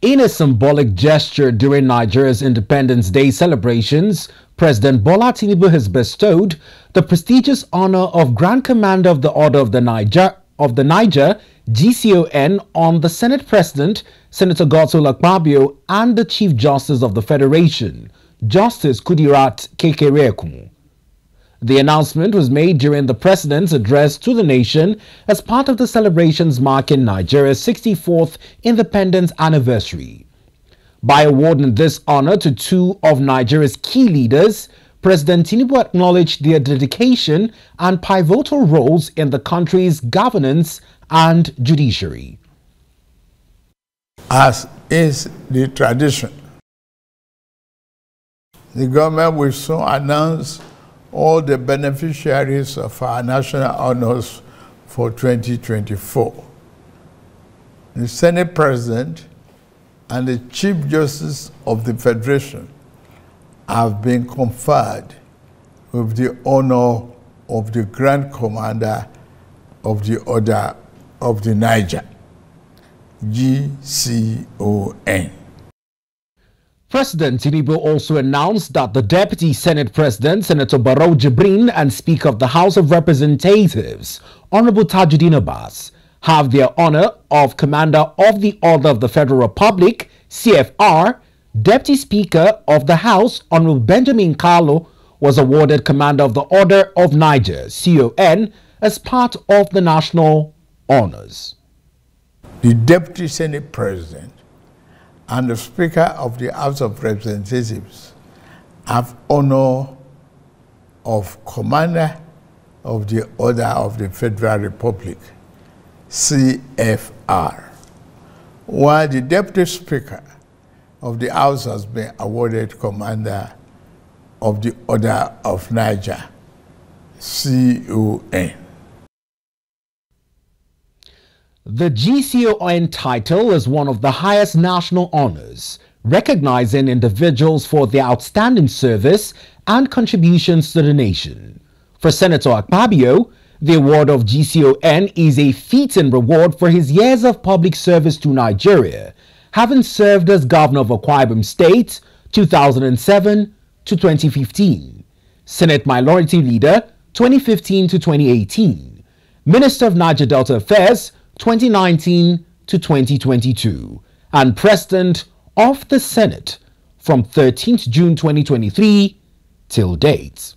In a symbolic gesture during Nigeria's Independence Day celebrations, President Bola Tinubu has bestowed the prestigious honor of Grand Commander of the Order of the Niger of the Niger GCON on the Senate President, Senator Godswill Akpabio, and the Chief Justice of the Federation, Justice Kudirat Kekere-Ekun. The announcement was made during the president's address to the nation as part of the celebrations marking Nigeria's 64th independence anniversary. By awarding this honor to two of Nigeria's key leaders, President Tinubu acknowledged their dedication and pivotal roles in the country's governance and judiciary. As is the tradition, the government will soon announce all the beneficiaries of our national honors for 2024. The Senate President and the Chief Justice of the Federation have been conferred with the honor of the Grand Commander of the Order of the Niger, GCON. President Tinubu also announced that the Deputy Senate President, Senator Barau Jibrin, and Speaker of the House of Representatives, Honorable Tajudeen Abbas, have their honor of Commander of the Order of the Federal Republic, CFR. Deputy Speaker of the House, Honorable Benjamin Kalu, was awarded Commander of the Order of Niger, CON, as part of the national honors. The Deputy Senate President and the Speaker of the House of Representatives have honor of Commander of the Order of the Federal Republic, CFR, while the Deputy Speaker of the House has been awarded Commander of the Order of Niger, CON. The GCON title is one of the highest national honors, recognizing individuals for their outstanding service and contributions to the nation. For Senator Akpabio, the award of GCON is a feat fitting reward for his years of public service to Nigeria, having served as governor of Akwa State 2007 to 2015, Senate Minority Leader 2015 to 2018, Minister of Niger Delta Affairs 2019 to 2022 and President of the Senate from 13th June 2023 till date.